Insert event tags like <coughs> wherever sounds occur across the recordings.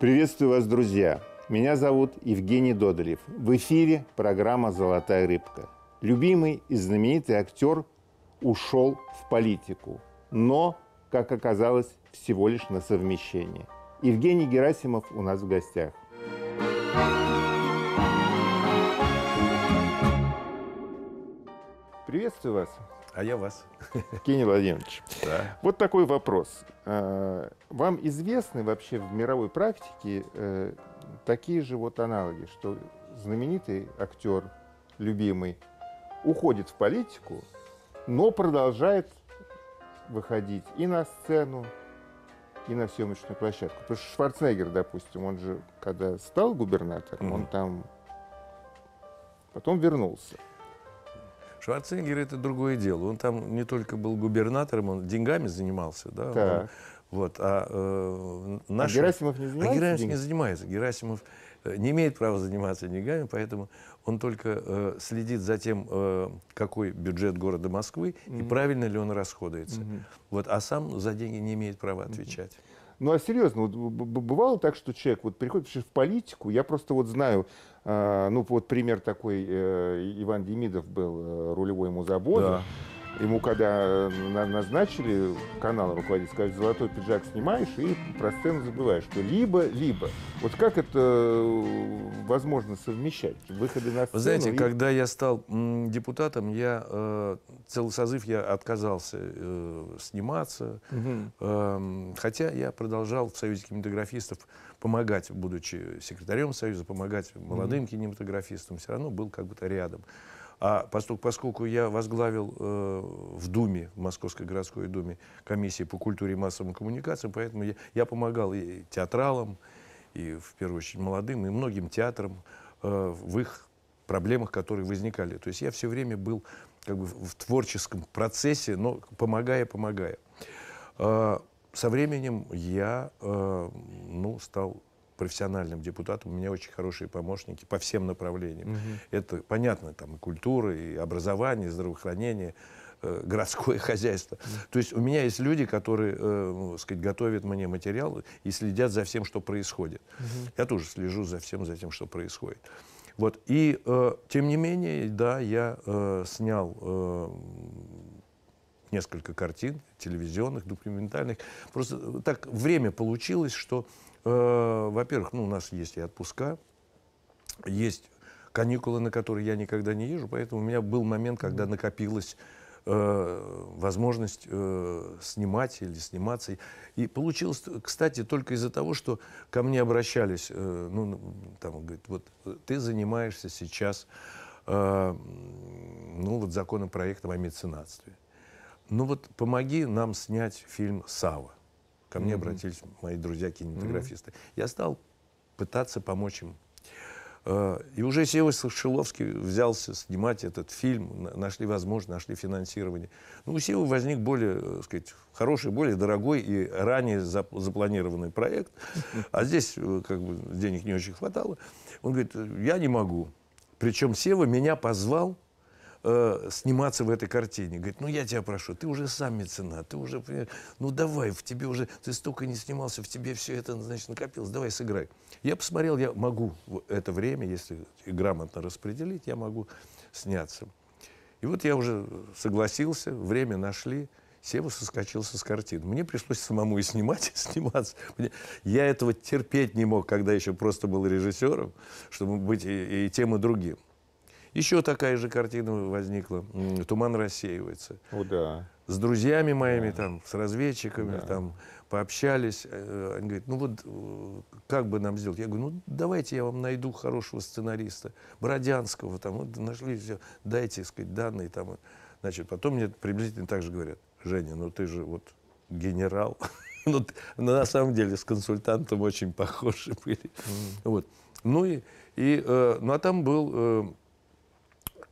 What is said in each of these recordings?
Приветствую вас, друзья! Меня зовут Евгений Додолев. В эфире программа «Золотая рыбка». Любимый и знаменитый актер ушел в политику, но, как оказалось, всего лишь на совмещение. Евгений Герасимов у нас в гостях. Приветствую вас. А я вас. Евгений Владимирович. Да. Вот такой вопрос. А, Вам известны вообще в мировой практике э, такие же вот аналоги, что знаменитый актер, любимый, уходит в политику, но продолжает выходить и на сцену, и на съемочную площадку. Потому что Шварценеггер, допустим, он же, когда стал губернатором, Мгм. он там потом вернулся. Шварценеггер это другое дело. Он там не только был губернатором, он деньгами занимался, да. Так. он- вот, а э, А наши- Герасимов не А занимается Герасимов не деньгами? занимается. Герасимов э, не имеет права заниматься деньгами, поэтому он только э, следит за тем, э, какой бюджет города Москвы и Мгм. правильно ли он расходуется. Мгм. Вот, а сам за деньги не имеет права отвечать. Ну а серьезно, вот бывало так, что человек вот приходит в политику, я просто вот знаю, а, ну вот пример такой, э, Иван Демидов был э, рулевой музавода, ему когда э, на- назначили канал руководить, сказали, золотой пиджак снимаешь и про сцену забываешь, что либо-либо. Вот как это э, возможно совмещать? Выходы на сцену? Вы знаете, и- когда я стал депутатом, я э, целый созыв я отказался э, сниматься. Мгм. Эм, Хотя я продолжал в Союзе кинематографистов помогать, будучи секретарем Союза, помогать молодым кинематографистам, все равно был как будто рядом. А поскольку, я возглавил э, в Думе, в Московской городской Думе, комиссии по культуре и массовым коммуникациям, поэтому я, я помогал и театралам, и в первую очередь молодым, и многим театрам э, в их проблемах, которые возникали. То есть я все время был как бы в творческом процессе, но помогая, помогая. Э, Со временем я э, ну, стал профессиональным депутатом. У меня очень хорошие помощники по всем направлениям. Это, понятно, там и культура, и образование, и здравоохранение, э, городское <laughs> хозяйство. То есть у меня есть люди, которые, э, ну, сказать, готовят мне материалы и следят за всем, что происходит. Я тоже слежу за всем, за тем, что происходит. Вот. И, э, тем не менее, да, я э, снял э, несколько картин, телевизионных, документальных. Просто так время получилось, что, э, во-первых, ну, у нас есть и отпуска, есть каникулы, на которые я никогда не езжу, поэтому у меня был момент, когда накопилась э, возможность э, снимать или сниматься. И получилось, кстати, только из-за того, что ко мне обращались, э, ну, там, говорит, вот э, ты занимаешься сейчас, э, ну, вот законопроектом о меценатстве. Ну вот помоги нам снять фильм «Сава». Ко мне обратились мои друзья-кинематографисты. Я стал пытаться помочь им. Э, И уже Сева Шиловский взялся снимать этот фильм, на- нашли возможность, нашли финансирование. Ну, у Севы возник более, э, сказать, хороший, более дорогой и ранее зап- запланированный проект. <laughs> А здесь э, как бы денег не очень хватало. Он говорит, я не могу. Причем Сева меня позвал э, сниматься в этой картине. Говорит, ну я тебя прошу, ты уже сам меценат, ты уже, понимаешь, ну давай, в тебе уже, ты столько не снимался, в тебе все это, значит, накопилось, давай сыграй. Я посмотрел, я могу в это время, если грамотно распределить, я могу сняться. И вот я уже согласился, время нашли, Сева соскочился с картины. Мне пришлось самому и снимать, и сниматься. Я этого терпеть не мог, когда еще просто был режиссером, чтобы быть и, и тем, и другим. Еще такая же картина возникла. «Туман рассеивается». О, да. С друзьями моими, там, с разведчиками, там, пообщались. Э, Они говорят, ну вот, э, как бы нам сделать? Я говорю, ну, давайте я вам найду хорошего сценариста, Бородянского, там, вот, нашли все, дайте, сказать, данные, там. Значит, потом мне приблизительно так же говорят, Женя, ну ты же вот генерал. <laughs> Ну, ну, на самом деле, с консультантом очень похожи <laughs> были. Вот. Ну, и, и, э, ну, а там был э,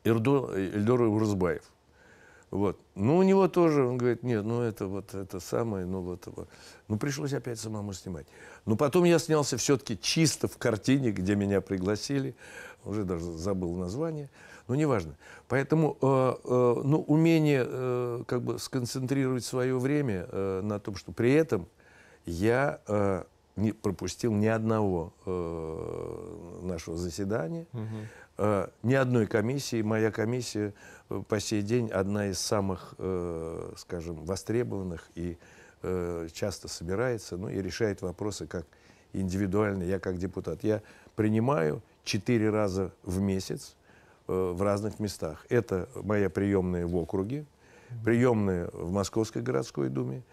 Ирдо, Эльдор Урзбаев. Вот. Ну, у него тоже, он говорит, нет, ну, это вот это самое, ну, вот, вот. Ну, пришлось опять самому снимать. Но потом я снялся все-таки чисто в картине, где меня пригласили. Уже даже забыл название. Но неважно. Поэтому, э, э, ну, умение э, как бы сконцентрировать свое время э, на том, что при этом я э, не пропустил ни одного э, нашего заседания, э, ни одной комиссии. Моя комиссия э, по сей день одна из самых, э, скажем, востребованных и часто собирается, ну и решает вопросы как индивидуально, я как депутат. Я принимаю четыре раза в месяц в разных местах. Это моя приемная в округе, приемная в Московской городской думе,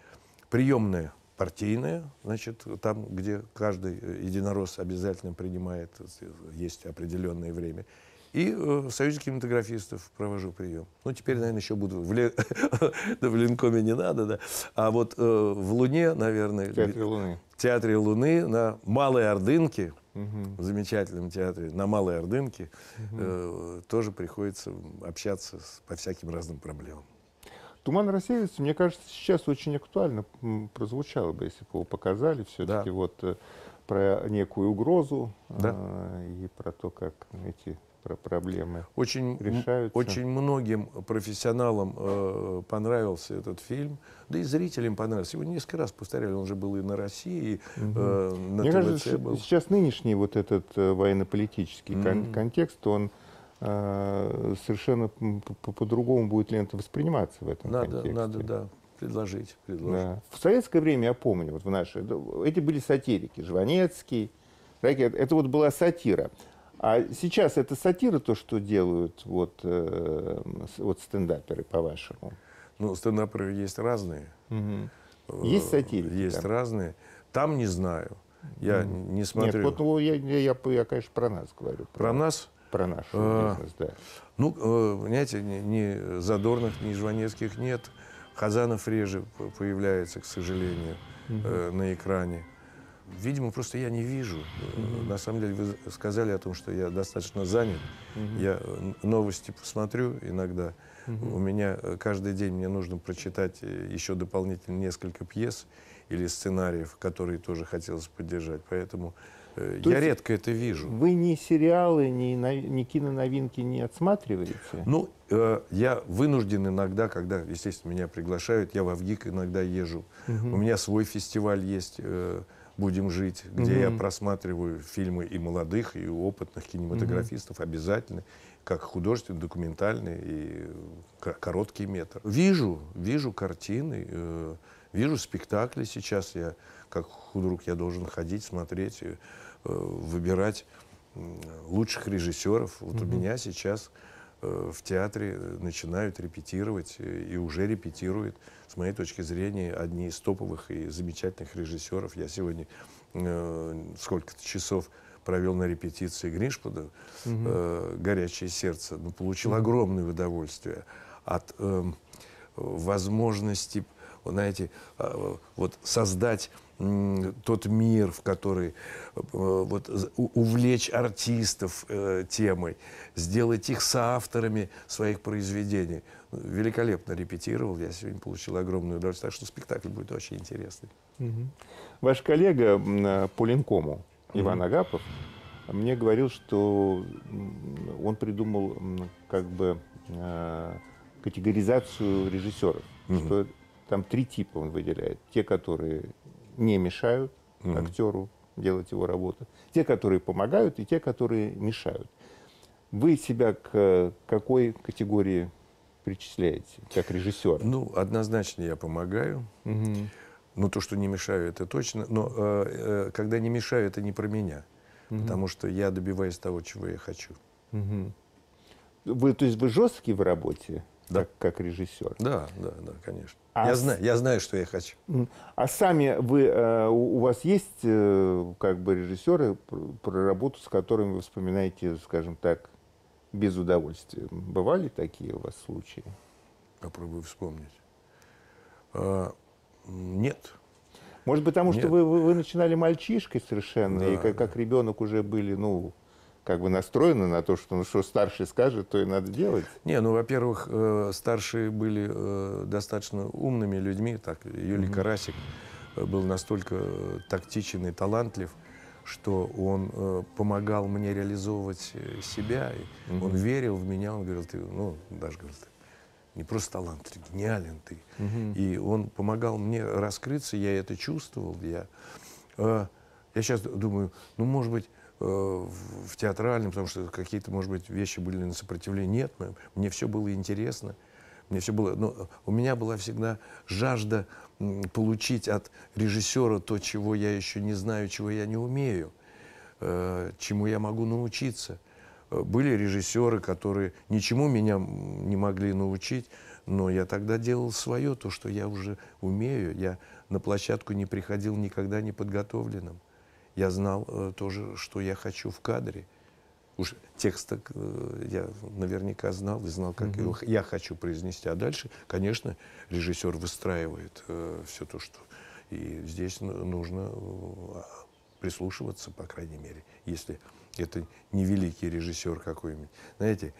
приемная партийная, значит, там, где каждый э, единорос обязательно принимает, э, есть определенное время. И э, в Союзе кинематографистов провожу прием. Ну, теперь, наверное, еще буду. В, Ле... <laughs> да, в Ленкоме не надо, да. А вот э, в Луне, наверное... В Театре Луны. В Театре Луны на Малой Ордынке, в замечательном театре, на Малой Ордынке, э, тоже приходится общаться с- по всяким разным проблемам. Туман рассеивается, мне кажется, сейчас очень актуально прозвучало бы, если бы его показали все-таки Да. вот э, про некую угрозу Да. а, и про то, как эти про проблемы. Очень, решаются. очень многим профессионалам э, понравился этот фильм, да и зрителям понравился. Его несколько раз повторяли, он же был и на России, и э, на Мне ТВЦ кажется, был. сейчас нынешний вот этот э, военно-политический кон- Мгм. контекст, он совершенно м, по- по-другому будет лента восприниматься в этом Надо, контексте. надо, да, предложить. предложить. Да. В советское время, я помню, вот в наше, да, эти были сатирики, Жванецкий, это вот была сатира. А сейчас это сатира, то, что делают вот, э, вот стендаперы, по-вашему? Ну, стендаперы есть разные. Есть Э, сатирики Есть там? разные. Там не знаю. Я не смотрю. Нет, вот ну, я, я, я, я, конечно, про нас говорю. Про нас, Про наш А. бизнес, да. ну, э, понимаете, ни, ни Задорных, ни Жванецких нет. Хазанов реже появляется, к сожалению, э, на экране. Видимо, просто я не вижу. Э, На самом деле, вы сказали о том, что я достаточно занят. Я э, новости посмотрю иногда. У меня каждый день мне нужно прочитать еще дополнительно несколько пьес или сценариев, которые тоже хотелось поддержать. Поэтому э, То я редко это вижу. Вы ни сериалы, ни, ни киноновинки не отсматриваете? Ну, э, я вынужден иногда, когда, естественно, меня приглашают, я в Авгик иногда езжу. У меня свой фестиваль есть э, «Будем жить», где я Мгм. просматриваю фильмы и молодых, и опытных кинематографистов обязательно, как художественный, документальный и к- короткий метр. Вижу, вижу картины, э, вижу спектакли сейчас. Я, как худрук, я должен ходить, смотреть, э, выбирать м, лучших режиссеров. Вот у меня сейчас э, в театре э, начинают репетировать э, и уже репетируют, с моей точки зрения, одни из топовых и замечательных режиссеров. Я сегодня э, сколько-то часов провел на репетиции Гриншпада э, «Горячее сердце». Ну, получил огромное удовольствие от эм, возможности, знаете, э, вот создать тот мир, в который э, вот, увлечь артистов э, темой, сделать их соавторами своих произведений. Великолепно репетировал, я сегодня получил огромное удовольствие, так что спектакль будет очень интересный. Ваш коллега э, по Ленкому, Иван Агапов, мне говорил, что он придумал как бы категоризацию режиссеров, что там три типа он выделяет. Те, которые не мешают актеру делать его работу, те, которые помогают, и те, которые мешают. Вы себя к какой категории причисляете, как режиссер? Ну, однозначно я помогаю. Ну, то, что не мешаю, это точно. Но э, э, когда не мешаю, это не про меня. Потому что я добиваюсь того, чего я хочу. Вы, то есть вы жесткий в работе, Да. как, как режиссер? Да, да, да, конечно. А я, с- знаю, я знаю, что я хочу. А сами вы, э, у вас есть э, как бы режиссеры, пр- про работу с которыми вы вспоминаете, скажем так, без удовольствия? Бывали такие у вас случаи? Попробую вспомнить. А, нет. Может, потому что Нет. вы, вы, вы начинали мальчишкой совершенно, и Да, как, как ребенок уже были, ну, как бы настроены на то, что ну, что старший скажет, то и надо делать. Не, ну, во-первых, э, старшие были э, достаточно умными людьми. Так, Юлий Карасик э, был настолько тактичен и талантлив, что он э, помогал мне реализовывать себя. И Он верил в меня, он говорил, ты, ну, даже говорил, ты не просто талант, ты гениален ты. И он помогал мне раскрыться, я это чувствовал. Я, э, я сейчас думаю, ну, может быть, в, в театральном, потому что какие-то, может быть, вещи были на сопротивление. Нет, мне все было интересно. Мне все было, но у меня была всегда жажда получить от режиссера то, чего я еще не знаю, чего я не умею, э, чему я могу научиться. Э, Были режиссеры, которые ничему меня не могли научить, но я тогда делал свое, то, что я уже умею. Я на площадку не приходил никогда не подготовленным. Я знал э, тоже, что я хочу в кадре. Уж текст э, я наверняка знал и знал, как его х- я хочу произнести. А дальше, конечно, режиссер выстраивает все то, что... И здесь ну- нужно э, прислушиваться, по крайней мере, если это не великий режиссер какой-нибудь. Знаете,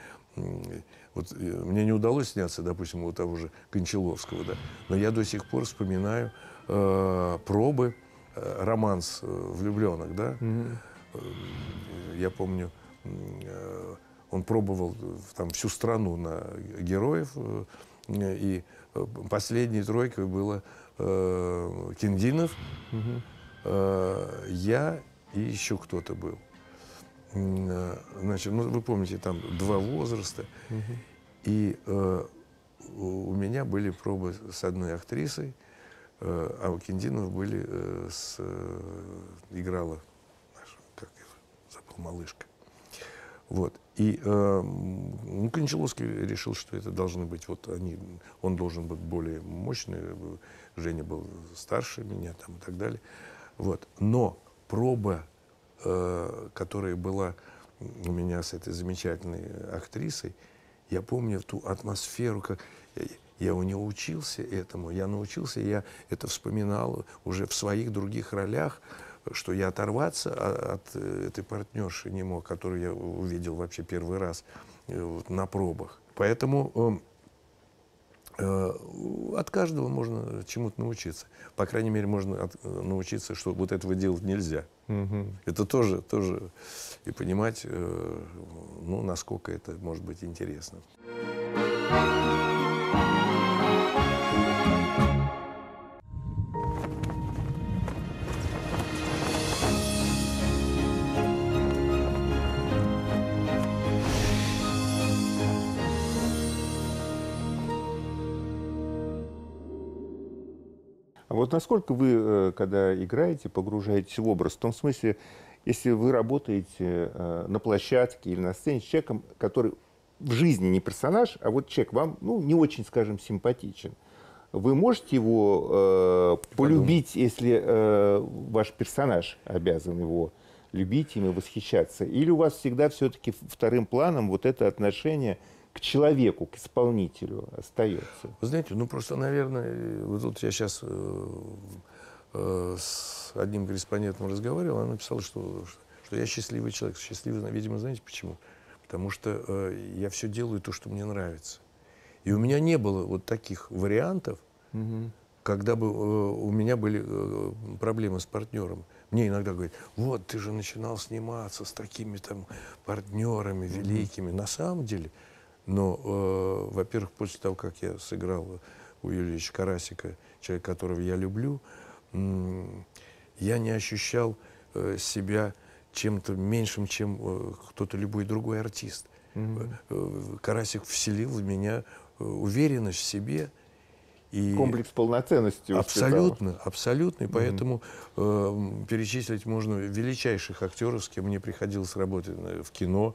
вот э, мне не удалось сняться, допустим, у того же Кончаловского, да, но я до сих пор вспоминаю э, пробы, э, романс э, влюбленных, да, Э, я помню, э, он пробовал э, там всю страну на героев, э, и э, последней тройкой было э, Киндинов, э, я и еще кто-то был. Э, Значит, ну, вы помните, там два возраста. И э, у меня были пробы с одной актрисой, э, а у Киндинов были э, с... э, играла как ее, забыл, малышка. Вот. И э, ну, Кончаловский решил, что это должны быть, вот они, он должен быть более мощный, э, Женя был старше меня там и так далее. Вот. Но проба, э, которая была у меня с этой замечательной актрисой, я помню ту атмосферу, как я, у нее учился этому, я научился, я это вспоминал уже в своих других ролях, что я оторваться о- от, э, этой партнерши не мог, которую я увидел вообще первый раз э, вот на пробах. Поэтому эм, э, от каждого можно чему-то научиться. По крайней мере, можно от- научиться, что вот этого делать нельзя. Это тоже, тоже и понимать, ну, насколько это может быть интересно. А вот насколько вы, э, когда играете, погружаетесь в образ? В том смысле, если вы работаете э, на площадке или на сцене с человеком, который в жизни не персонаж, а вот человек вам, ну, не очень, скажем, симпатичен, вы можете его э, полюбить, если э, ваш персонаж обязан его любить им и восхищаться? Или у вас всегда все-таки вторым планом вот это отношение к человеку, к исполнителю остается? Вы знаете, ну просто, наверное, э, вот тут я сейчас с одним корреспондентом разговаривал, он написал, что, что я счастливый человек. Счастливый, видимо, знаете почему? Потому что э, я все делаю то, что мне нравится. И у меня не было вот таких вариантов, когда бы э, у меня были э, проблемы с партнером. Мне иногда говорят, вот ты же начинал сниматься с такими там партнерами великими. На самом деле, но, э, во-первых, после того, как я сыграл у Юрия Карасика, человека, которого я люблю, я не ощущал э, себя чем-то меньшим, чем э, кто-то любой другой артист. Э, Карасик вселил в меня э, уверенность в себе. И Комплекс полноценности. воспитал. Абсолютно, абсолютно. И поэтому э, перечислить можно величайших актеров, с кем мне приходилось работать в кино,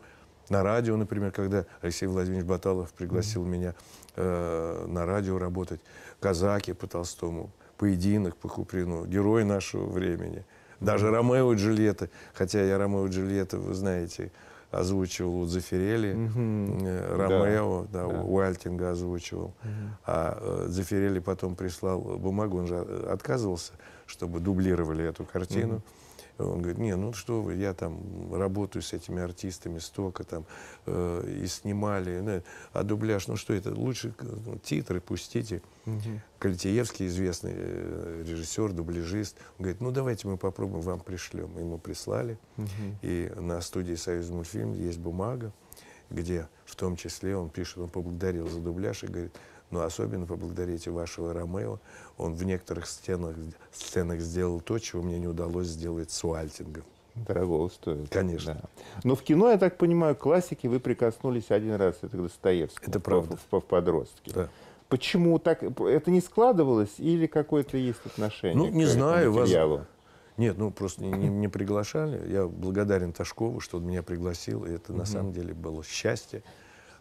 на радио, например, когда Алексей Владимирович Баталов пригласил меня э, на радио работать. Казаки по Толстому, поединок по Куприну, герой нашего времени. Даже Ромео и Джульетта, хотя я Ромео и Джульетта, вы знаете, озвучивал у Дзефирелли, э, Ромео, да, Да. у Альтинга озвучивал. А э, Дзефирелли потом прислал бумагу, он же отказывался, чтобы дублировали эту картину. Он говорит, не, ну что вы, я там работаю с этими артистами столько там, э, и снимали, ну, а дубляж, ну что это, лучше э, ну, титры пустите. Кальтиевский, известный э, режиссер, дубляжист, он говорит, ну давайте мы попробуем, вам пришлем. Ему прислали. И на студии «Союз мультфильм» есть бумага, где в том числе он пишет, он поблагодарил за дубляж и говорит, но особенно поблагодарите вашего Ромео. Он в некоторых сценах, сценах сделал то, чего мне не удалось сделать с Уальтингом. Дорогого стоит. Конечно. Да. Но в кино, я так понимаю, классики вы прикоснулись один раз, это к Достоевскому. Это правда. В, в, в подростке. Да. Почему так? Это не складывалось или какое-то есть отношение? Ну, не к знаю, материалу? Нет, ну просто не, не- приглашали. Я благодарен Ташкову, что он меня пригласил. И это на Мгм. самом деле было счастье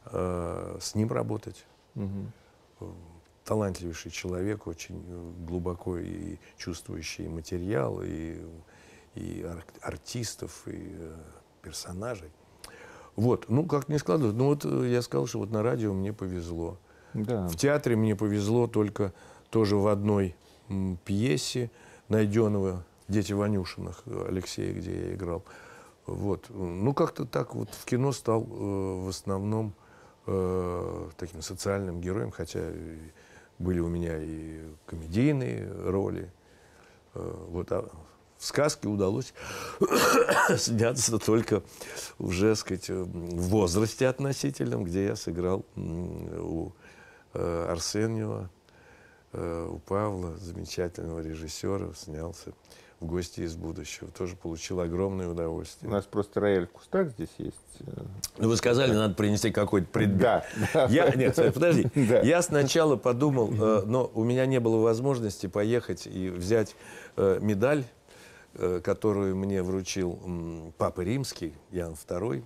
э, с ним работать. Мгм. Талантливейший человек, очень э, глубоко и чувствующий материал, и, и ар- артистов, и э, персонажей. Вот, ну как не складывать. Ну вот э, я сказал, что вот на радио мне повезло. Да. В театре мне повезло только тоже в одной пьесе найденного «Дети Ванюшиных» Алексея, где я играл. Вот. Ну, как-то так вот в кино стал э, в основном э, таким социальным героем, хотя были у меня и комедийные роли. Э, вот, а в сказке удалось <coughs> сняться только уже, сказать, э, в возрасте относительном, где я сыграл у э, Арсеньева, э, у Павла, замечательного режиссера, снялся в «Гости из будущего». Тоже получил огромное У удовольствие. нас просто рояль в кустах здесь есть. Э, Ну, вы сказали, надо принести какой-то предмет. Да. да. Я, нет, подожди. <laughs> Да. Я сначала подумал, э, но у меня не было возможности поехать и взять э, медаль, э, которую мне вручил м, Папа Римский, Ян II,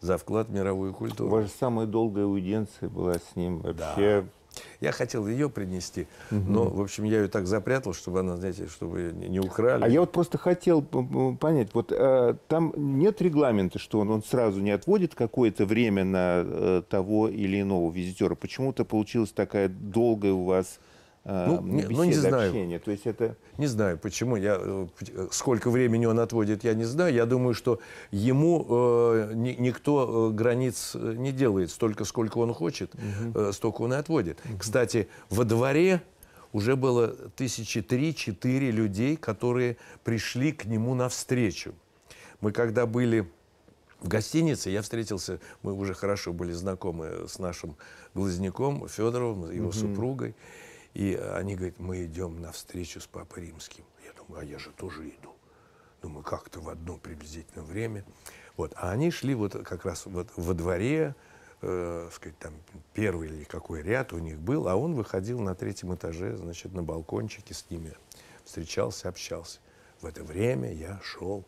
за вклад в мировую У культуру. вас же самая долгая аудиенция была с ним. Вообще, Я хотел ее принести, но, в общем, я ее так запрятал, чтобы она, знаете, чтобы не не украли. А я вот просто хотел понять, вот э, там нет регламента, что он, он сразу не отводит какое-то время на э, того или иного визитера. Почему-то получилась такая долгая у вас Ну, не- ну, не беседа, знаю. общение. То есть это... Не знаю, почему. Я, э, э, сколько времени он отводит, я не знаю. Я думаю, что ему э, ни- никто э, границ э, не делает. Столько, сколько он хочет, э, столько он и отводит. Кстати, во дворе уже было тысячи три-четыре людей, которые пришли к нему навстречу. Мы когда были в гостинице, я встретился, мы уже хорошо были знакомы с нашим глазняком Федоровым, его супругой. И они говорят, мы идем на встречу с Папой Римским. Я думаю, а я же тоже иду. Думаю, как-то в одно приблизительно время. Вот. А они шли вот как раз вот во дворе, э, сказать, там первый или какой ряд у них был, а он выходил на третьем этаже, значит, на балкончике с ними, встречался, общался. В это время я шел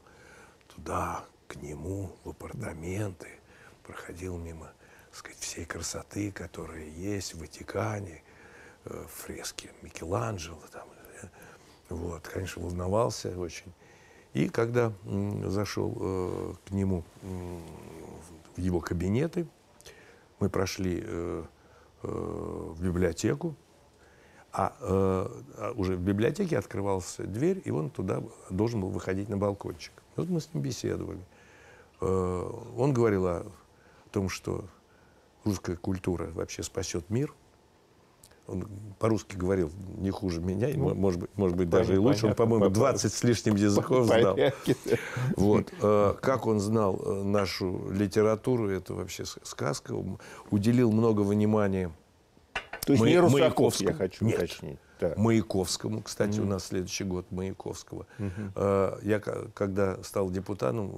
туда, к нему, в апартаменты, проходил мимо, сказать, всей красоты, которая есть в Ватикане, фрески Микеланджело, там, э, вот, конечно, волновался очень. И когда зашел э, к нему в его кабинеты, мы прошли э, э, в библиотеку, а, э, а уже в библиотеке открывалась дверь, и он туда должен был выходить на балкончик. И вот мы с ним беседовали. Э, он говорил о том, что русская культура вообще спасет мир. Он по-русски говорил не хуже меня, и, Ну, может быть, может быть даже и лучше. Он, по-моему, по- 20 с лишним языков знал. Вот. Э, Как он знал э, нашу литературу, это вообще сказка. Уделил много внимания То есть не Русаков, я хочу Нет. уточнить. Да. Маяковскому. Кстати, у нас следующий год Маяковского. Э, Я, когда стал депутатом,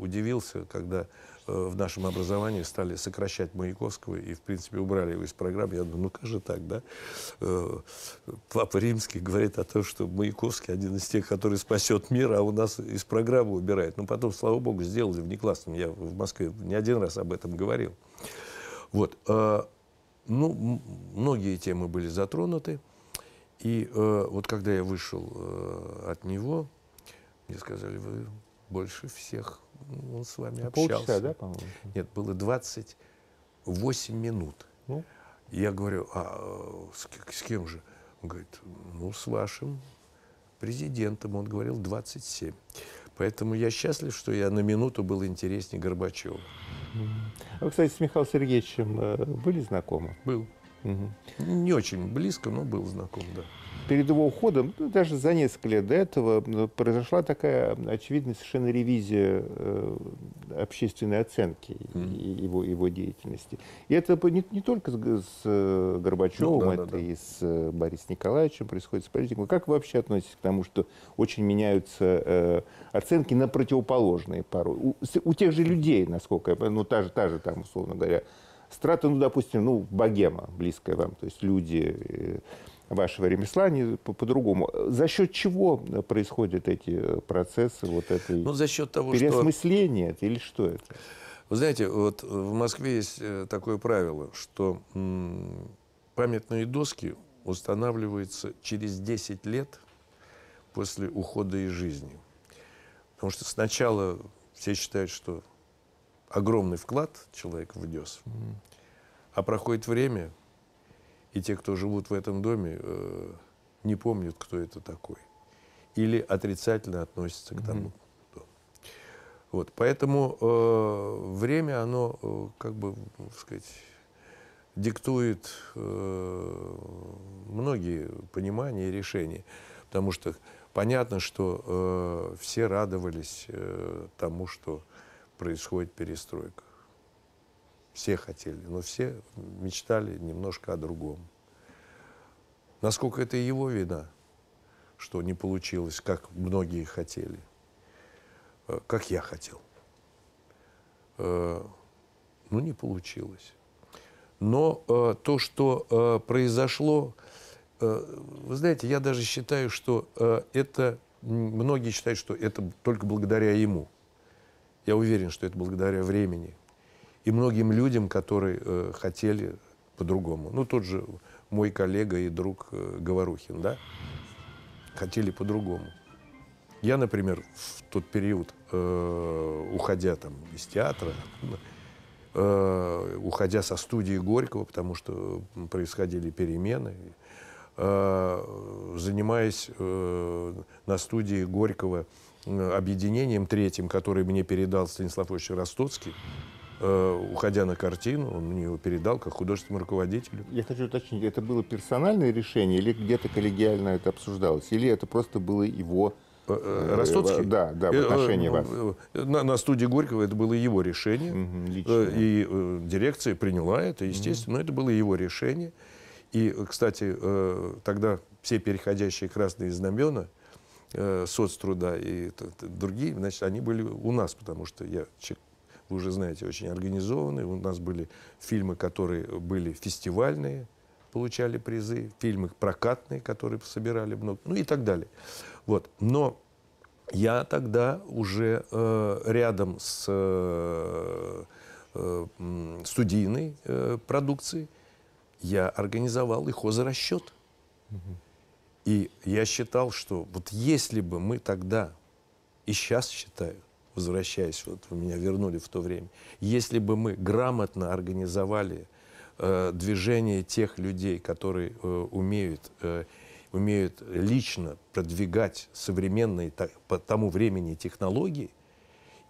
удивился, когда в нашем образовании стали сокращать Маяковского и, в принципе, убрали его из программы. Я думаю, ну как же так, да? Э, Папа Римский говорит о том, что Маяковский один из тех, который спасет мир, а у нас из программы убирает. Но потом, слава богу, сделали внеклассным. Я в Москве не один раз об этом говорил. Вот. э, Ну, многие темы были затронуты. И э, вот когда я вышел э, от него, мне сказали, вы больше всех, он с вами общался. Полчаса, да, по-моему? Нет, было 28 минут. Ну, Я говорю, а э, с, с кем же? Он говорит, ну, с вашим президентом. Он говорил 27. Поэтому я счастлив, что я на минуту был интереснее Горбачева. а вы, кстати, с Михаилом Сергеевичем э, были знакомы? Был. Мгм. Не очень близко, но был знаком, да. Перед его уходом, ну, даже за несколько лет до этого, ну, произошла такая очевидная совершенно ревизия э, общественной оценки mm. его, его деятельности. И это не, не только с, э, Горбачевым, ну, да, это да, да. и с э, Борисом Николаевичем происходит, с политиком. Как вы вообще относитесь к тому, что очень меняются оценки на противоположные порой? У, у тех же людей, насколько я ну, та же, та же там, условно говоря, страта, ну, допустим, ну, богема, близкая вам, то есть люди вашего ремесла, они по-другому. По за счет чего происходят эти процессы, вот этой ну, за счет того, переосмысления что... или что это? Вы знаете, вот в Москве есть э, такое правило, что памятные доски устанавливаются через 10 лет после ухода из жизни. Потому что сначала все считают, что огромный вклад человек внес, а проходит время, и те, кто живут в этом доме, э, не помнят, кто это такой. Или отрицательно относятся к тому. Mm-hmm. Вот, поэтому э, время, оно, э, как бы, так сказать, диктует э, многие понимания и решения. Потому что понятно, что э, все радовались э, тому, что происходит перестройка. Все хотели, но все мечтали немножко о другом. Насколько это его вина, что не получилось, как многие хотели, э, как я хотел. Э, ну, не получилось. Но э, то, что произошло, вы знаете, я даже считаю, что это, многие считают, что это только благодаря ему. Я уверен, что это благодаря времени и многим людям, которые э, хотели по-другому. Ну, тот же мой коллега и друг э, Говорухин, да, хотели по-другому. Я, например, в тот период, э, уходя там из театра, уходя со студии Горького, потому что происходили перемены, занимаясь на студии Горького объединением третьим, который мне передал Станислав Ильич Ростоцкий, уходя на картину, он мне его передал как художественному руководителю. Я хочу уточнить, это было персональное решение или где-то коллегиально это обсуждалось? Или это просто было его... Э, э, Ростоцкий? Да, да, в отношении вас. На, на студии Горького это было его решение. Угу, лично. И э, дирекция приняла это, естественно, угу. но это было его решение. И, кстати, э, тогда все переходящие красные знамена, э, соцтруда и другие, значит, они были у нас, потому что я вы уже знаете, очень организованные. У нас были фильмы, которые были фестивальные, получали призы, фильмы прокатные, которые собирали много, ну и так далее. Вот. Но я тогда уже э, рядом с э, э, студийной э, продукцией я организовал и хозрасчет. Угу. И я считал, что вот если бы мы тогда, и сейчас считаю, возвращаясь, вот вы меня вернули в то время, если бы мы грамотно организовали э, движение тех людей, которые э, умеют, э, умеют лично продвигать современные та, по тому времени технологии,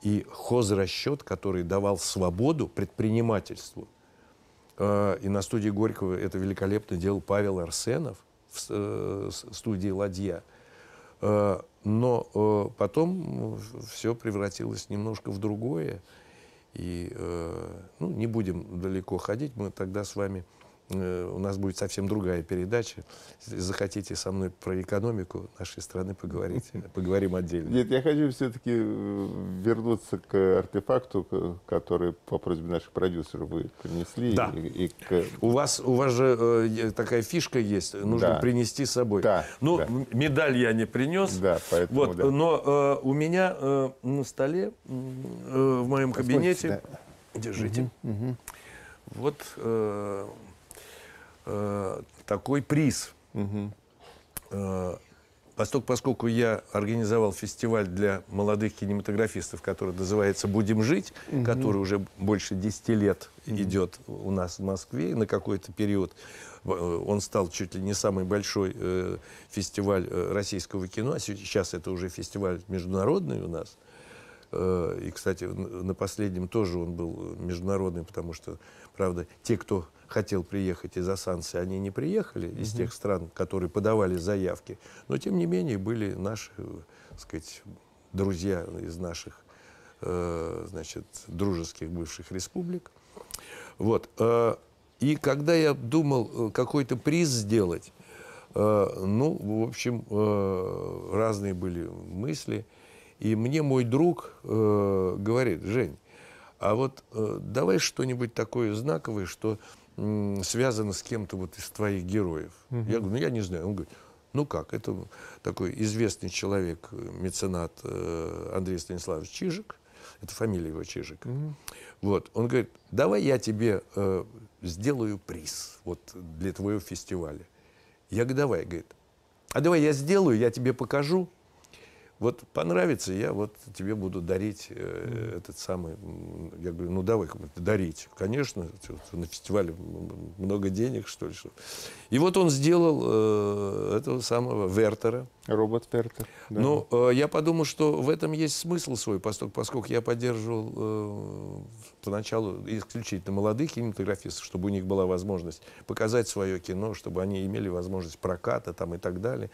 и хозрасчет, который давал свободу предпринимательству. Э, и на студии Горького это великолепно делал Павел Арсенов в э, студии «Ладья». Э, но э, потом все превратилось немножко в другое. И э, ну, не будем далеко ходить, мы тогда с вами у нас будет совсем другая передача. Если захотите со мной про экономику нашей страны поговорить, <laughs> поговорим отдельно. Нет, я хочу все-таки э, вернуться к артефакту, который по просьбе наших продюсеров вы принесли. Да. И, и к... у, вас, у вас же э, такая фишка есть, нужно да. принести с собой. Да. Ну, да. медаль я не принес. Да, поэтому, вот, да. Но э, у меня э, на столе, э, в моем кабинете, да. держите, угу, угу. вот... Э, э, такой приз. Угу. Э, поскольку, поскольку я организовал фестиваль для молодых кинематографистов, который называется «Будем жить», угу. который уже больше 10 лет угу. идет у нас в Москве, на какой-то период э, он стал чуть ли не самый большой э, фестиваль российского кино, а сейчас это уже фестиваль международный у нас. Э, и, кстати, на последнем тоже он был международный, потому что, правда, те, кто хотел приехать из Ассанции, они не приехали из тех стран, которые подавали заявки. Но, тем не менее, были наши, э, так сказать, друзья из наших, э, значит, дружеских бывших республик. Вот. э, И когда я думал э, какой-то приз сделать, э, ну, в общем, э, разные были мысли. И мне мой друг э, говорит, Жень, а вот э, давай что-нибудь такое знаковое, что м, связано с кем-то вот из твоих героев. Я говорю, ну я не знаю. Он говорит, ну как, это такой известный человек, э, меценат э, Андрей Станиславович Чижик, это фамилия его Чижик. Вот, он говорит, давай я тебе э, сделаю приз вот для твоего фестиваля. Я говорю, давай, говорит, а давай я сделаю, я тебе покажу. Вот понравится, я вот тебе буду дарить э, этот самый. Я говорю, ну давай дарить. Конечно, на фестивале много денег, что ли. Что. И вот он сделал э, этого самого Вертера. Робот Вертер. да. Но э, я подумал, что в этом есть смысл свой, поскольку, я поддерживал э, поначалу исключительно молодых кинематографистов, чтобы у них была возможность показать свое кино, чтобы они имели возможность проката там, и так далее.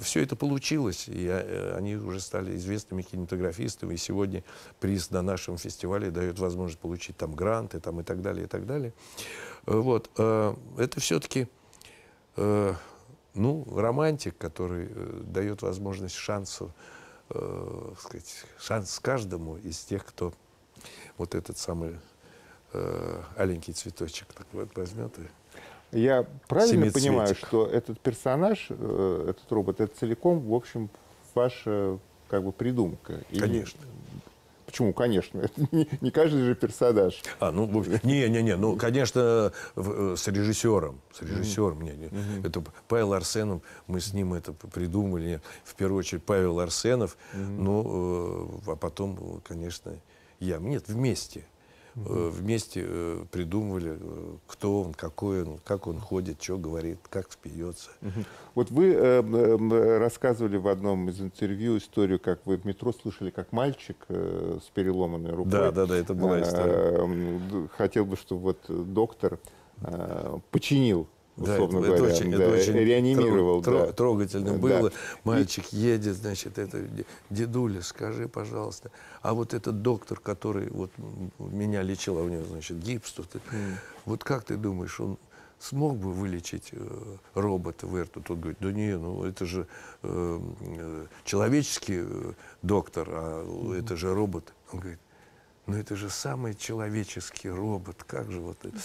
все это получилось, и э, они уже стали известными кинематографистами, и сегодня приз на нашем фестивале дает возможность получить там гранты там, и так далее, и так далее. Э, Вот. э, это все-таки э, ну, романтик, который э, дает возможность шансу, э, сказать, шанс каждому из тех, кто вот этот самый э, аленький цветочек так вот возьмет и Я правильно Семицветик. понимаю, что этот персонаж, э, этот робот, это целиком, в общем, ваша как бы придумка? Или- Конечно. Почему, конечно? <laughs> Это не, не каждый же персонаж. А, ну, не-не-не, ну, конечно, э, с режиссером, с режиссером, не, не. это Павел Арсенов, мы с ним это придумали, в первую очередь Павел Арсенов, ну, э, а потом, э, конечно, я. Нет, вместе. Э, Вместе э, придумывали, э, кто он, какой он, как он ходит, что говорит, как спьется. Вот вы э, э, рассказывали в одном из интервью историю, как вы в метро слышали, как мальчик э, с переломанной рукой. Да, да, да, это была история. э, м, Хотел бы, чтобы вот доктор э, починил, условно это, это говоря, очень, да, это очень реанимировал. тро- тро- да. трогательно Да. было. И- Мальчик едет, значит, это «Д- дедуля, скажи, пожалуйста, а вот этот доктор, который вот меня лечил, а у него, значит, гипс тут, э, вот как ты думаешь, он смог бы вылечить э, робота Верту? Тот говорит, да не, ну это же э, э, человеческий э, доктор, а это же робот. Он говорит, ну это же самый человеческий робот, как же вот это.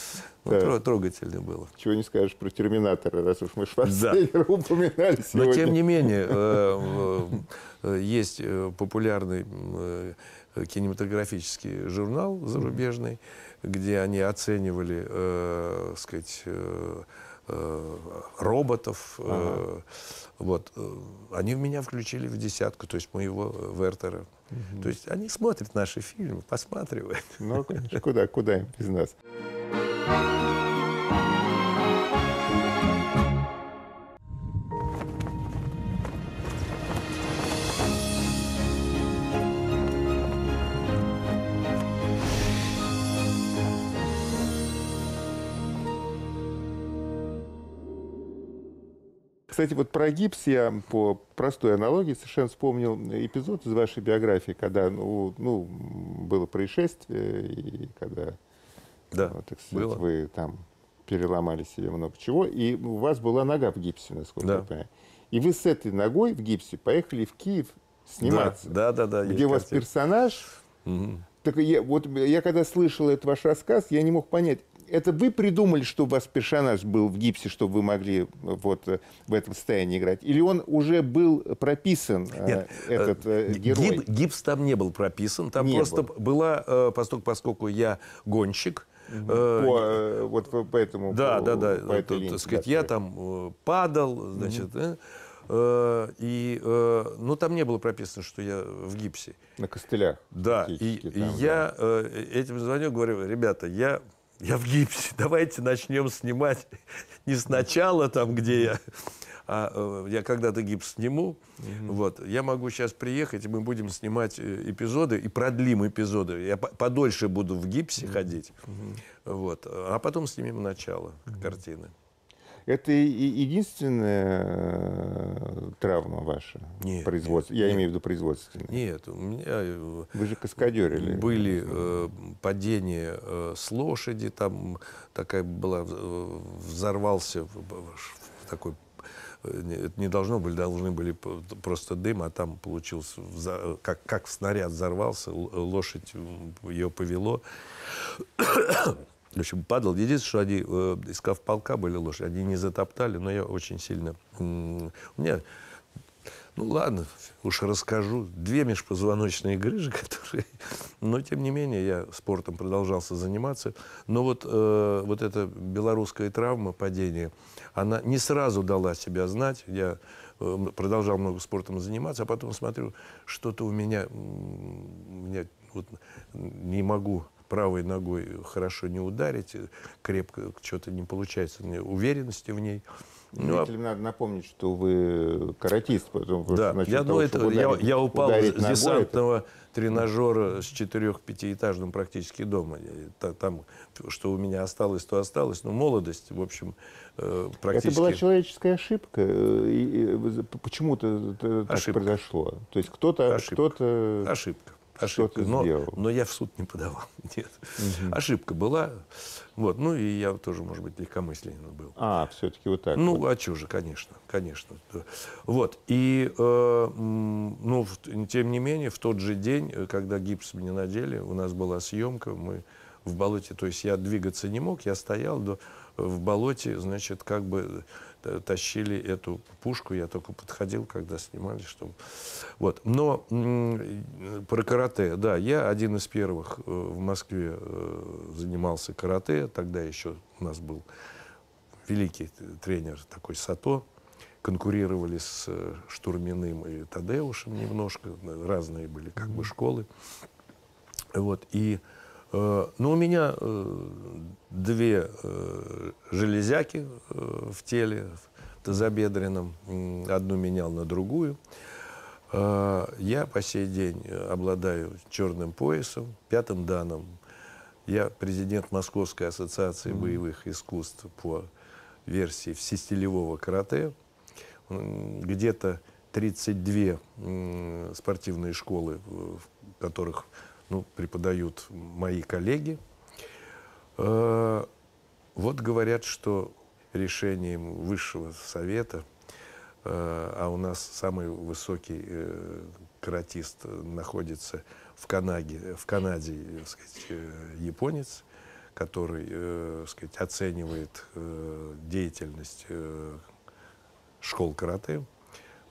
Ну, Да. тро- трогательно было. Чего не скажешь про Терминатора, раз уж мы Шварценеггера упоминали Но сегодня. тем не менее, э, <laughs> э, есть э, популярный кинематографический журнал зарубежный, где они оценивали, сказать, роботов. э, Вот. э, Они в меня включили в десятку, то есть моего э, Вертера. То есть они смотрят наши фильмы, посматривают. Ну, конечно, <laughs> куда, куда им без нас? Кстати, вот про гипс я по простой аналогии совершенно вспомнил эпизод из вашей биографии, когда ну, ну, было происшествие, и когда Да, вот, так сказать, было. вы там переломали себе много чего, и у вас была нога в гипсе, насколько Да. я понимаю. И вы с этой ногой в гипсе поехали в Киев сниматься, Да, да, да. где есть у вас картина. персонаж. Мгм. Так я, вот я когда слышал этот ваш рассказ, я не мог понять, это вы придумали, что у вас персонаж был в гипсе, чтобы вы могли вот э, в этом состоянии играть? Или он уже был прописан, э, Нет, этот э, э, герой? гип- гипс там не был прописан, там Не просто был. была, э, поскольку, поскольку я гонщик, э, По, э, вот по- по этому да, по- да, да, по этой линии, так сказать, да, я там э, падал, значит, э, э, и, э, ну, там не было прописано, что я в гипсе. на костылях. Да, и, фактически и там, я э, этим звоню, говорю, ребята, я, я в гипсе, <laughs> давайте начнем снимать <laughs> не сначала там, где я, а э, я когда-то гипс сниму, вот, я могу сейчас приехать, и мы будем снимать э, эпизоды, и продлим эпизоды. Я по- подольше буду в гипсе ходить, вот, а потом снимем начало картины. Это единственная э, травма ваша? Нет, Производство- нет, Я нет. имею в виду производственная. Нет, у меня э, Вы же каскадерили. были э, падения э, с лошади, там такая была, э, взорвался такой это не должно были, должны были просто дым, а там получился, как, как снаряд взорвался, лошадь ее повело. Общем, падал. Единственное, что они э, из полка были лошади, они не затоптали, но я очень сильно... У меня ну ладно, уж расскажу. Две межпозвоночные грыжи, <laughs> которые... Но, тем не менее, я спортом продолжался заниматься. Но вот, э, вот эта белорусская травма, падение, она не сразу дала себя знать. Я э, продолжал много спортом заниматься, а потом смотрю, что-то у меня... у меня вот не могу правой ногой хорошо не ударить, э, крепко что-то не получается, уверенности в ней. Ну, а Зрителям надо напомнить, что вы каратист, потому что да, я, ну, того, это, чтобы я, ударить- я упал ударить с ногой, это- десантного тренажера с четырех-пятиэтажным практически дома. Там, что у меня осталось, то осталось. Но молодость, в общем, э, практически... Это была человеческая ошибка. э, и- и вы- Почему-то это так Ошибка. произошло. То есть кто-то, Ошибка. кто-то Ошибка. Ошибка. но, сделал? но я в суд не подавал. <laughs> Нет. Ошибка была. Вот. Ну и я тоже, может быть, легкомысленный был. А, все-таки вот так. Ну, вот. а что же, конечно, конечно. Вот. И, э, ну, тем не менее, в тот же день, э, когда гипс мне надели, у нас была съемка, мы в болоте, то есть я двигаться не мог, я стоял до, в болоте, значит, как бы тащили эту пушку, я только подходил, когда снимали, чтобы... Вот. Но э, про карате, да, я один из первых э, в Москве э, занимался карате, тогда еще у нас был великий тренер такой Сато, конкурировали с э, Штурминым и Тадеушем немножко, э, разные были как бы школы. Вот, и, э, ну, у меня э, две э, железяки э, в теле, в тазобедренном, одну менял на другую. Э, я по сей день э, обладаю черным поясом, пятым данным. Я президент Московской ассоциации боевых искусств по версии всестилевого карате. Где-то 32 м, спортивные школы, в которых ну, преподают мои коллеги. Э, Вот говорят, что решением высшего совета, э, а у нас самый высокий э, каратист находится в Канаде, в Канаде, так сказать, японец, который, так сказать, оценивает деятельность школ карате,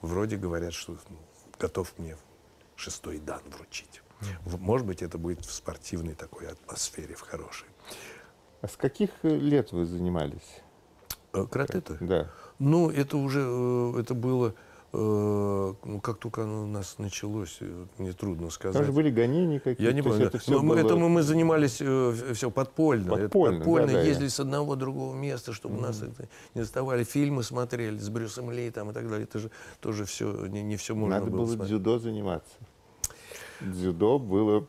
вроде говорят, что ну, готов мне шестой дан вручить. Может быть, это будет в спортивной такой атмосфере, в хорошей. А с каких э, лет вы занимались? Э, Карате-то? Да. Ну, это уже, э, это было, ну, как только оно у нас началось, мне трудно Там сказать. же были гонения какие-то. Я не помню. Это да. все мы, было... это мы, мы занимались все подпольно. Это Подпольно, подпольно я- ездили с одного другого места, чтобы нас это не заставали. Фильмы смотрели с Брюсом Ли там, и так далее. Это же тоже все, не, не все можно Надо было было дзюдо заниматься. Дзюдо было,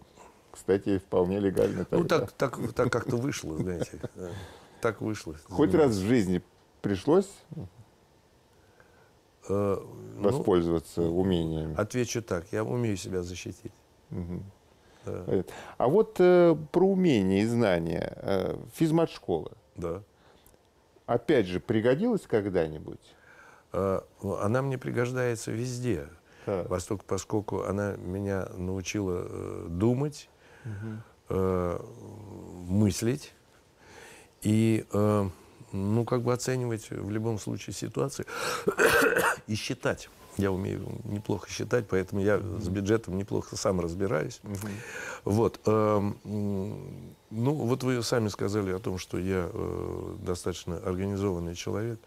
кстати, вполне легально Ну, тогда. так, так, так как-то вышло, знаете. Так вышло. Хоть раз в жизни пришлось Э, ну, воспользоваться умениями. отвечу так, я умею себя защитить. Да. Понятно. А вот э, про умения и знания. Э, физмат-школа. да. Опять же, пригодилась когда-нибудь? Э, Она мне пригождается везде. Так. Восток, поскольку она меня научила э, думать, э, мыслить и, э, ну, как бы оценивать в любом случае ситуацию и считать. Я умею неплохо считать, поэтому я с бюджетом неплохо сам разбираюсь. Вот. эм, м, ну, вот вы сами сказали о том, что я э, достаточно организованный человек.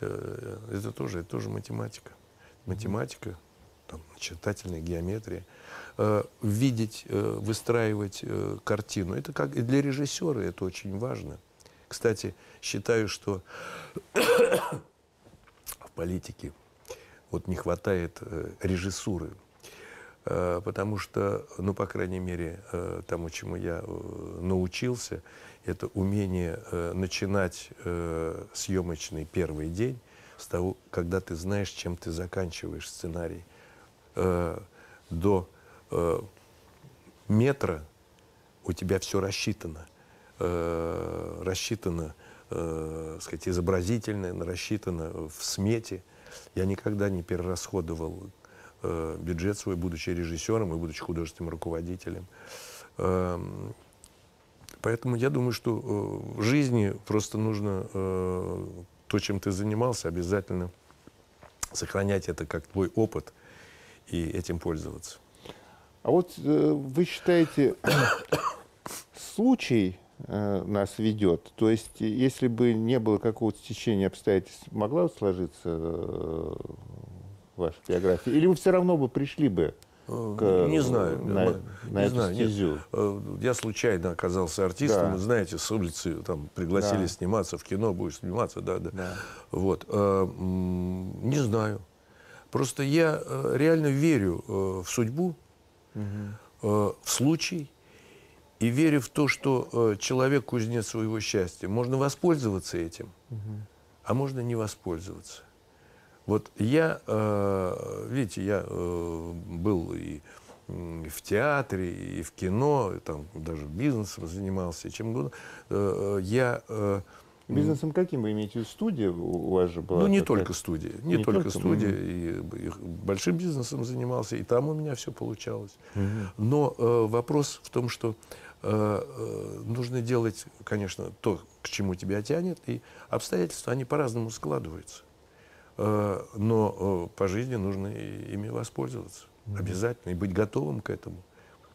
Э, это тоже, это тоже математика. Математика, там, читательная геометрия. Э, видеть, э, выстраивать э, картину. Это как и для режиссера это очень важно. Кстати, считаю, что <coughs> в политике вот не хватает режиссуры. Потому что, ну, по крайней мере, тому, чему я научился, это умение начинать съемочный первый день с того, когда ты знаешь, чем ты заканчиваешь сценарий. Э, до э, метра у тебя все рассчитано. Э, рассчитано, э, сказать, изобразительно, рассчитано в смете. Я никогда не перерасходовал э, бюджет свой, будучи режиссером и будучи художественным руководителем. Э, поэтому я думаю, что э, в жизни просто нужно э, то, чем ты занимался, обязательно сохранять это как твой опыт и этим пользоваться. А вот э, вы считаете, <coughs> случай э, нас ведет? То есть, если бы не было какого-то течения обстоятельств, могла бы сложиться э, ваша биография? Или вы все равно бы пришли бы к, не знаю. на, на не эту знаю, нет. стезю? Э, Я случайно оказался артистом, Да. знаете, с улицы там пригласили Да. сниматься в кино, будешь сниматься, да, да. Да. Вот, э, м, не знаю. Просто я э, реально верю э, в судьбу, э, в случай, и верю в то, что человек кузнец своего счастья. Можно воспользоваться этим, а можно не воспользоваться. Вот я, видите, я был и в театре, и в кино, и там даже бизнесом занимался, чем угодно. Я Бизнесом каким вы имеете? Студия у вас же была? ну, не только студия. Не, Не только, только, студия. И, и большим бизнесом занимался, и там у меня все получалось. Но э, вопрос в том, что э, э, нужно делать, конечно, то, к чему тебя тянет, и обстоятельства, они по-разному складываются. Э, но э, по жизни нужно и- ими воспользоваться. Обязательно. И быть готовым к этому.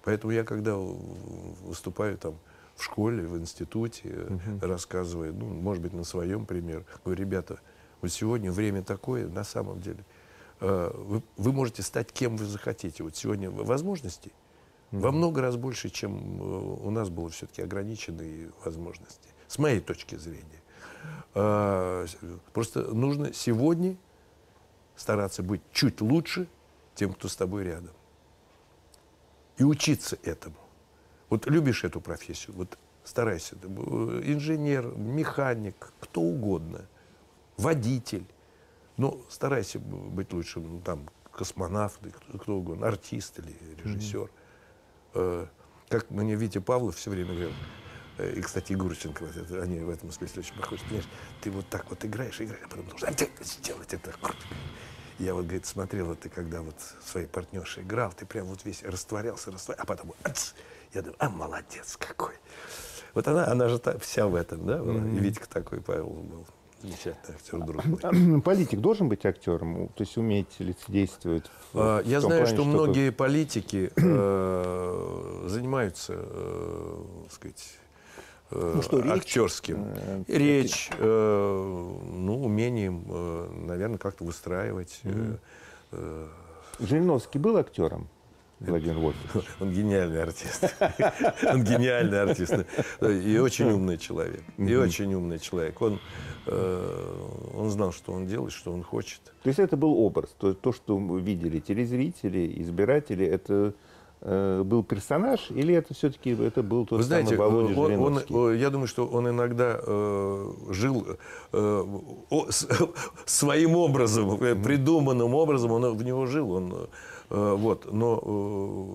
Поэтому я, когда выступаю там в школе, в институте, э, рассказываю, ну, может быть, на своем примере, говорю, ребята, вот сегодня время такое, на самом деле, э, вы, вы можете стать кем вы захотите. Вот сегодня возможностей во много раз больше, чем э, у нас было все-таки ограниченные возможности, с моей точки зрения. С- Просто нужно сегодня стараться быть чуть лучше тем, кто с тобой рядом. И учиться этому. Вот любишь эту профессию, вот старайся. Инженер, механик, кто угодно, водитель. Ну, старайся быть лучше, ну, там, космонавт, кто, кто угодно, артист или режиссер. Э, Как мне Витя Павлов все время говорил, э, и, кстати, и Гурченко, вот это, они в этом смысле очень похожи. Понимаешь, ты вот так вот играешь, играешь, а потом должен сделать это. Я вот, говорит, смотрел, ты когда вот своей партнершей играл, ты прям вот весь растворялся, растворялся, а потом ац! Я думаю, а молодец какой. Вот она, она же та- вся в этом, да, была. И Витька такой, Павел был. Замечательный актер, друг мой. Политик должен быть актером, то есть уметь лицедействовать. в- А, в Я знаю, плане, что чтобы- многие политики э, <coughs> занимаются, э, так сказать, э, Ну что, речь? актерским. Э, Речь, э, ну, умением, э, наверное, как-то выстраивать. э, э, Жириновский был актером, Владимир Вольфович? <laughs> Он гениальный артист. <laughs> Он гениальный артист. И очень умный человек. И очень умный человек. Он, э, он знал, что он делает, что он хочет. То есть это был образ, то, то что мы видели телезрители, избиратели, это был персонаж или это все-таки это был тот Вы знаете, самый Володя он- он- Жириновский? э, я думаю, что он иногда э, жил э, о- с- <laughs> своим образом, э, придуманным образом, он в него жил. Он, э, вот, но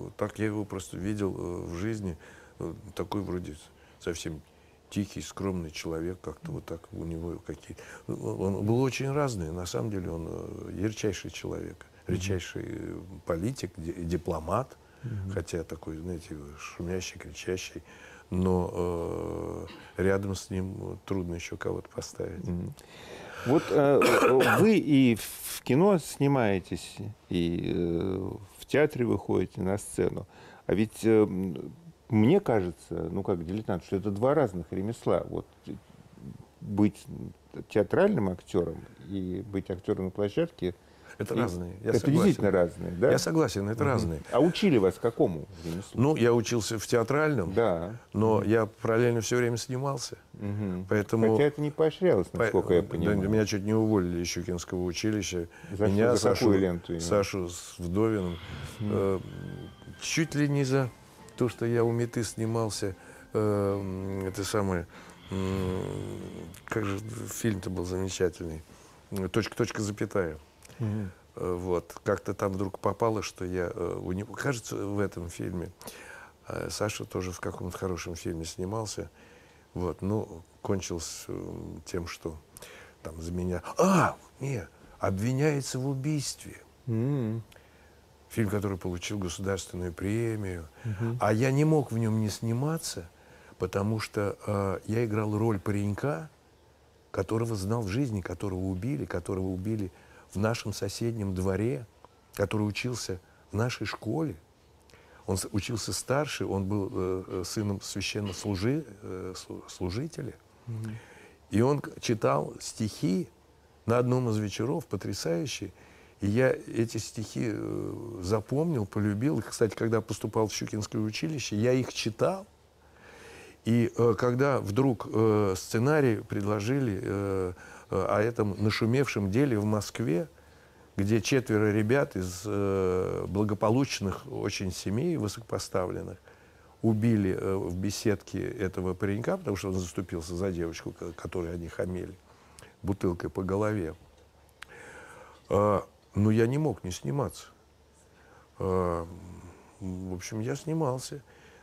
э, так я его просто видел э, в жизни. э, такой вроде совсем тихий, скромный человек, как-то вот так у него какие Он был очень разный, на самом деле он э, ярчайший человек, редчайший э, политик, ди- дипломат, хотя такой, знаете, шумящий, кричащий, но э, рядом с ним э, трудно еще кого-то поставить. Вот э, э, вы и в кино снимаетесь, и э, в театре выходите на сцену. А ведь э, мне кажется, ну как дилетант, что это два разных ремесла. Вот э, быть театральным актером и быть актером на площадке Это И разные. Я это согласен. действительно разные, да? Я согласен, это разные. А учили вас какому ремеслу? Ну, я учился в театральном, Да. но я параллельно все время снимался. Мгм. Поэтому... Хотя это не поощрялось, По- насколько я да, понимаю. меня чуть не уволили из Щукинского училища. За меня, За Сашу, какую ленту именно? Сашу с Вдовиным. э, чуть ли не за то, что я у Меты снимался. э, это самое... как же фильм-то был замечательный. Точка, точка, запятая. Э, Вот. Как-то там вдруг попало, что я э, у него... Кажется, в этом фильме э, Саша тоже в каком-то хорошем фильме снимался. Вот. Ну, кончился э, тем, что там за меня... А! Не, обвиняется в убийстве. М. Фильм, который получил государственную премию. А я не мог в нем не сниматься, потому что э, я играл роль паренька, которого знал в жизни, которого убили, которого убили в нашем соседнем дворе, который учился в нашей школе. Он учился старше, он был э, э, сыном священнослужителя. И он читал стихи на одном из вечеров, потрясающие. И я эти стихи э, запомнил, полюбил. И, кстати, когда поступал в Щукинское училище, я их читал. И э, когда вдруг э, сценарий предложили э, э, о этом нашумевшем деле в Москве, где четверо ребят из э, благополучных очень семей, высокопоставленных, убили э, в беседке этого паренька, потому что он заступился за девочку, ко- которой они хамели, бутылкой по голове. А, но я не мог не сниматься. А, в общем, я снимался.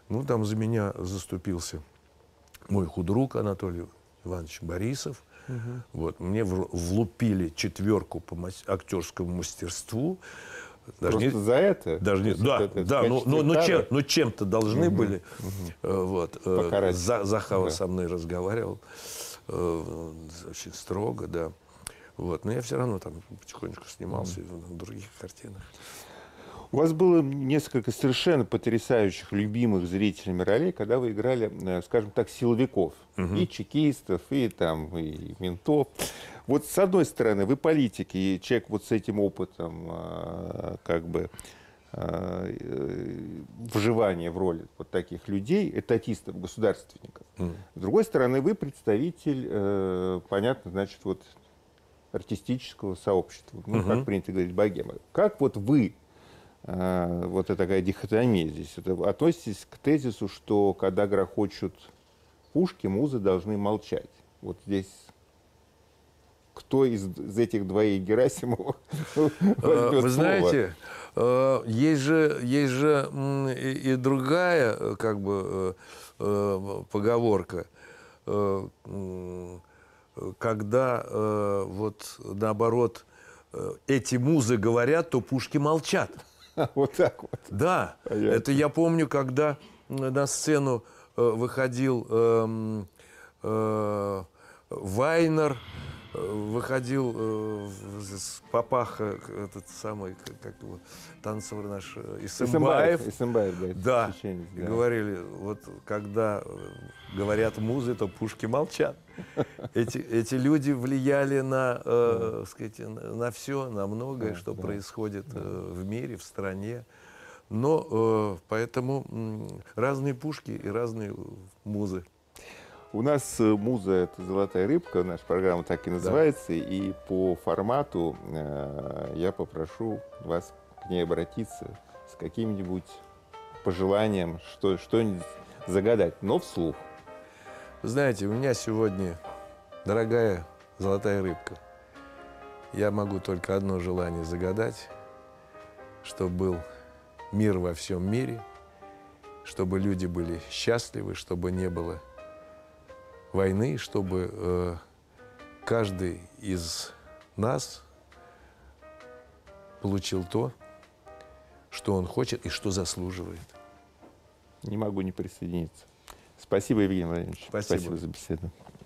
Ну, там за меня заступился мой худрук Анатолий Иванович Борисов. Вот, мне влупили четверку по мас- актерскому мастерству. Даже Просто не- за это? даже не, да, это да, ну, ну, кадра? чем, ну чем-то должны были. Э, Вот. э, Покарать. За- Захава Да. со мной разговаривал э, очень строго, да. Вот. Но я все равно там потихонечку снимался в других картинах. У вас было несколько совершенно потрясающих, любимых зрителями ролей, когда вы играли, э, скажем так, силовиков. И чекистов, и там, и ментов. Вот с одной стороны, вы политики, и человек вот с этим опытом, э, как бы, э, вживания в роли вот таких людей, этатистов, государственников. С другой стороны, вы представитель, э, понятно, значит, вот артистического сообщества, ну, как принято говорить, богема. Как вот вы, вот это такая дихотомия здесь, это, относитесь к тезису, что когда грохочут пушки, музы должны молчать? Вот здесь кто из, из этих двоих Герасимовых <laughs> Э, Вы знаете, э, есть же, есть же и, и другая э, как бы э, э, поговорка, Э, когда э, вот наоборот э, эти музы говорят, то пушки молчат. <laughs> Вот так вот. Да, Понятно. это я помню, когда на сцену э, выходил эм, э, Вайнер, выходил э, с Папаха, этот самый, к- как его, танцор наш, э, Исымбаев. Исымбаев, да, Да, и да. говорили, вот когда э, говорят музы, то пушки молчат. Эти, эти люди влияли на, э, сказать, на, все, на многое, что происходит э, в мире, в стране. Но э, поэтому м, разные пушки и разные музы. У нас э, муза это золотая рыбка, наша программа так и называется, и по формату э, я попрошу вас к ней обратиться с каким-нибудь пожеланием, что, что-нибудь загадать, но вслух. Знаете, у меня сегодня дорогая золотая рыбка. Я могу только одно желание загадать, чтобы был мир во всем мире, чтобы люди были счастливы, чтобы не было войны, чтобы э, каждый из нас получил то, что он хочет и что заслуживает. Не могу не присоединиться. Спасибо, Евгений Владимирович. Спасибо. Спасибо за беседу.